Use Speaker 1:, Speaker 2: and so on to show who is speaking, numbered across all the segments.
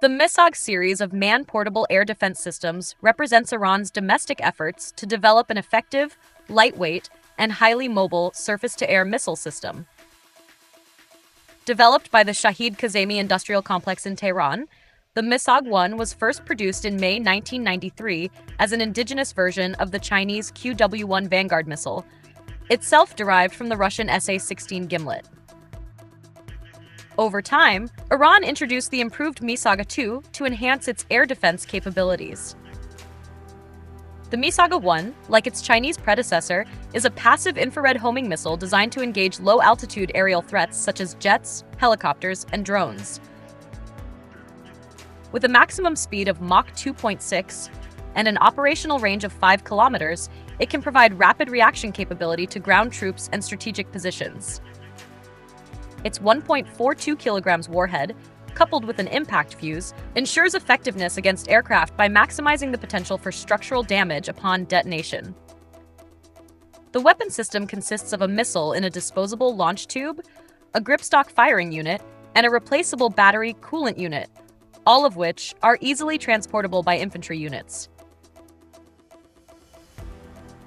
Speaker 1: The Misagh series of man portable air defense systems represents Iran's domestic efforts to develop an effective, lightweight, and highly mobile surface to air missile system. Developed by the Shahid Kazemi Industrial Complex in Tehran, the Misagh 1 was first produced in May 1993 as an indigenous version of the Chinese QW 1 Vanguard missile, itself derived from the Russian SA 16 Gimlet. Over time, Iran introduced the improved Misagh 2 to enhance its air defense capabilities. The Misagh 1, like its Chinese predecessor, is a passive infrared homing missile designed to engage low altitude aerial threats such as jets, helicopters, and drones. With a maximum speed of Mach 2.6 and an operational range of 5 kilometers, it can provide rapid reaction capability to ground troops and strategic positions. Its 1.42 kilograms warhead, coupled with an impact fuse, ensures effectiveness against aircraft by maximizing the potential for structural damage upon detonation. The weapon system consists of a missile in a disposable launch tube, a gripstock firing unit, and a replaceable battery coolant unit, all of which are easily transportable by infantry units.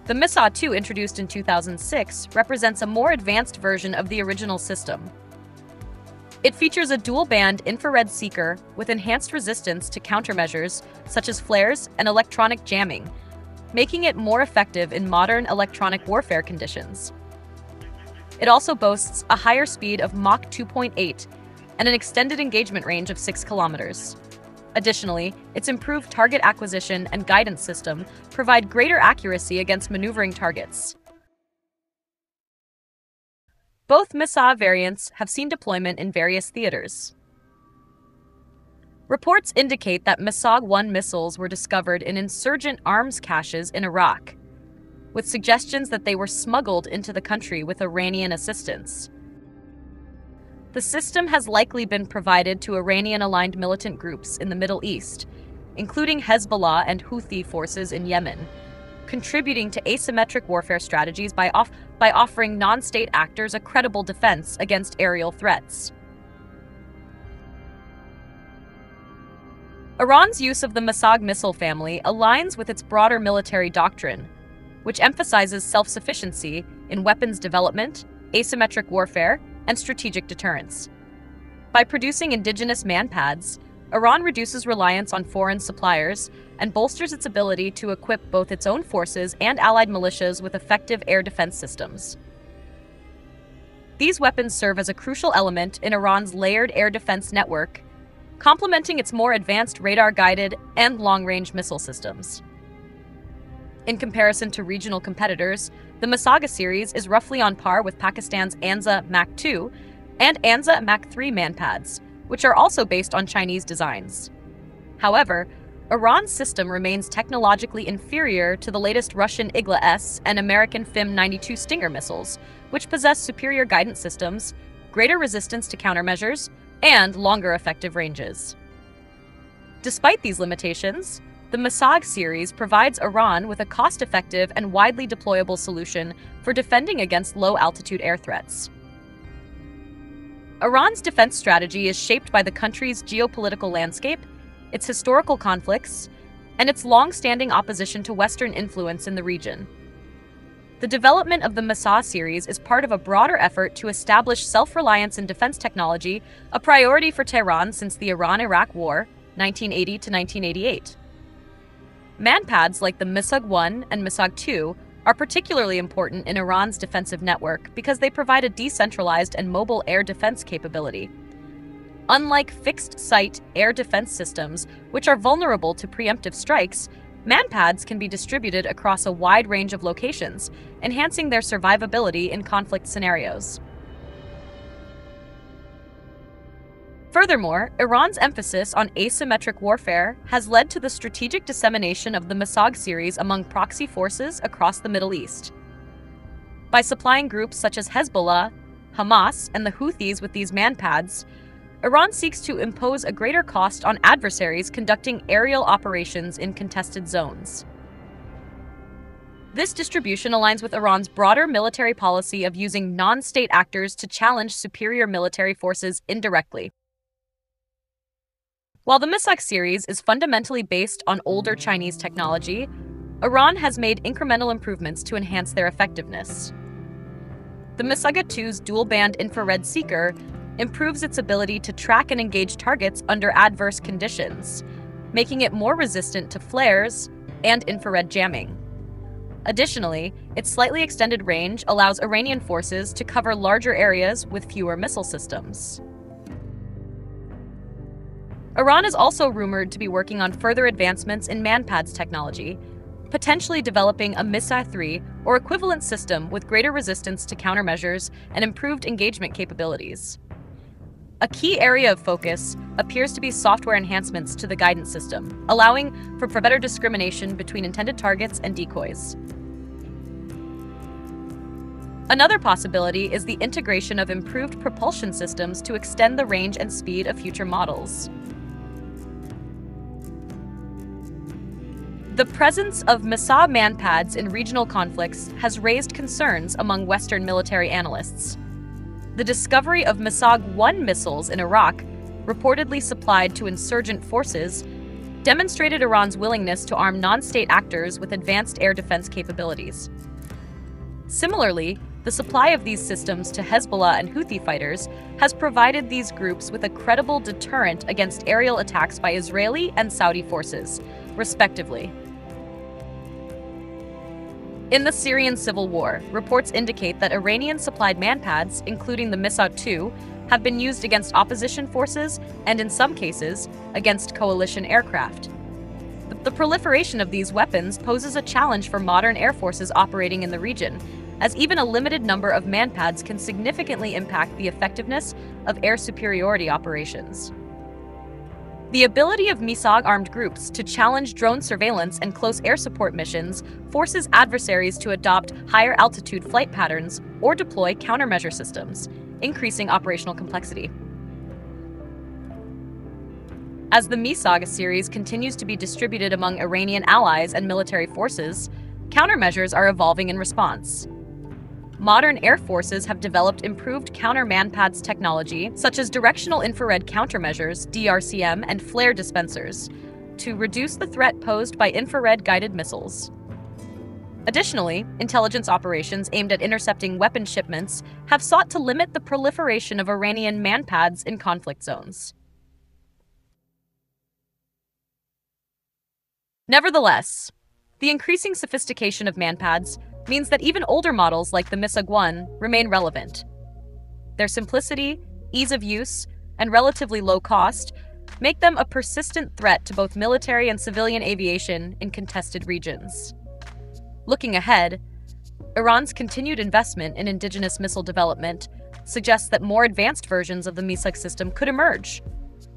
Speaker 1: The Misagh 2 introduced in 2006 represents a more advanced version of the original system, it features a dual-band infrared seeker with enhanced resistance to countermeasures such as flares and electronic jamming, making it more effective in modern electronic warfare conditions. It also boasts a higher speed of Mach 2.8 and an extended engagement range of 6 kilometers. Additionally, its improved target acquisition and guidance system provide greater accuracy against maneuvering targets. Both Misagh variants have seen deployment in various theaters. Reports indicate that Misagh 1 missiles were discovered in insurgent arms caches in Iraq, with suggestions that they were smuggled into the country with Iranian assistance. The system has likely been provided to Iranian aligned militant groups in the Middle East, including Hezbollah and Houthi forces in Yemen, contributing to asymmetric warfare strategies by, off- by offering non state actors a credible defense against aerial threats. Iran's use of the Misagh missile family aligns with its broader military doctrine, which emphasizes self sufficiency in weapons development, asymmetric warfare, and strategic deterrence. By producing indigenous manpads, Iran reduces reliance on foreign suppliers and bolsters its ability to equip both its own forces and allied militias with effective air defense systems. These weapons serve as a crucial element in Iran's layered air defense network, complementing its more advanced radar guided and long range missile systems. In comparison to regional competitors, the Misagh series is roughly on par with Pakistan's Anza Mac 2 and Anza Mac 3 manpads, which are also based on Chinese designs. However, Iran's system remains technologically inferior to the latest Russian Igla S and American FIM 92 Stinger missiles, which possess superior guidance systems, greater resistance to countermeasures, and longer effective ranges. Despite these limitations, the Misagh series provides Iran with a cost effective and widely deployable solution for defending against low altitude air threats. Iran's defense strategy is shaped by the country's geopolitical landscape, its historical conflicts, and its long standing opposition to Western influence in the region. The development of the Misagh series is part of a broader effort to establish self reliance in defense technology, a priority for Tehran since the Iran Iraq War, 1980 to 1988. Manpads like the Misagh 1 and Misagh 2 are particularly important in Iran's defensive network because they provide a decentralized and mobile air defense capability. Unlike fixed site air defense systems, which are vulnerable to preemptive strikes, manpads can be distributed across a wide range of locations, enhancing their survivability in conflict scenarios. Furthermore, Iran's emphasis on asymmetric warfare has led to the strategic dissemination of the Misagh series among proxy forces across the Middle East. By supplying groups such as Hezbollah, Hamas, and the Houthis with these manpads, Iran seeks to impose a greater cost on adversaries conducting aerial operations in contested zones. This distribution aligns with Iran's broader military policy of using non state actors to challenge superior military forces indirectly. While the Misagh series is fundamentally based on older Chinese technology, Iran has made incremental improvements to enhance their effectiveness. The Misagh 2's dual band infrared seeker improves its ability to track and engage targets under adverse conditions, making it more resistant to flares and infrared jamming. Additionally, its slightly extended range allows Iranian forces to cover larger areas with fewer missile systems. Iran is also rumored to be working on further advancements in manpads technology, potentially developing a Misagh 3 or equivalent system with greater resistance to countermeasures and improved engagement capabilities. A key area of focus appears to be software enhancements to the guidance system, allowing for better discrimination between intended targets and decoys. Another possibility is the integration of improved propulsion systems to extend the range and speed of future models. The presence of Misagh manpads in regional conflicts has raised concerns among Western military analysts. The discovery of Misagh 1 missiles in Iraq, reportedly supplied to insurgent forces, demonstrated Iran's willingness to arm non state actors with advanced air defense capabilities. Similarly, the supply of these systems to Hezbollah and Houthi fighters has provided these groups with a credible deterrent against aerial attacks by Israeli and Saudi forces, respectively. In the Syrian civil war, reports indicate that Iranian supplied manpads, including the Misagh 2, have been used against opposition forces and, in some cases, against coalition aircraft. The proliferation of these weapons poses a challenge for modern air forces operating in the region, as even a limited number of manpads can significantly impact the effectiveness of air superiority operations. The ability of Misagh armed groups to challenge drone surveillance and close air support missions forces adversaries to adopt higher altitude flight patterns or deploy countermeasure systems, increasing operational complexity. As the Misagh series continues to be distributed among Iranian allies and military forces, countermeasures are evolving in response modern air forces have developed improved counter manpads technology, such as directional infrared countermeasures, DIRCM, and flare dispensers, to reduce the threat posed by infrared guided missiles. Additionally, intelligence operations aimed at intercepting weapon shipments have sought to limit the proliferation of Iranian manpads in conflict zones. Nevertheless, the increasing sophistication of manpads means that even older models like the Misagh 1 remain relevant. Their simplicity, ease of use, and relatively low cost make them a persistent threat to both military and civilian aviation in contested regions. Looking ahead, Iran's continued investment in indigenous missile development suggests that more advanced versions of the Misagh system could emerge,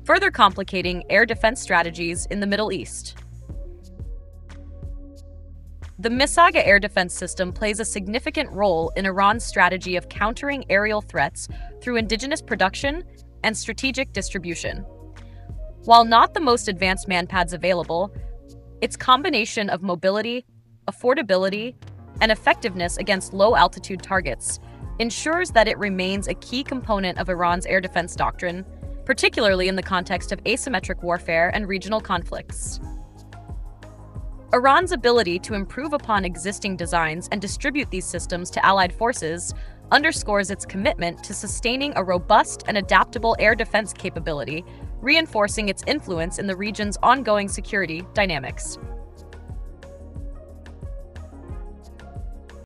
Speaker 1: further complicating air defense strategies in the Middle East. The Misagh air defense system plays a significant role in Iran's strategy of countering aerial threats through indigenous production and strategic distribution. While not the most advanced manpads available, its combination of mobility, affordability, and effectiveness against low altitude targets ensures that it remains a key component of Iran's air defense doctrine, particularly in the context of asymmetric warfare and regional conflicts. Iran's ability to improve upon existing designs and distribute these systems to allied forces underscores its commitment to sustaining a robust and adaptable air defense capability, reinforcing its influence in the region's ongoing security dynamics.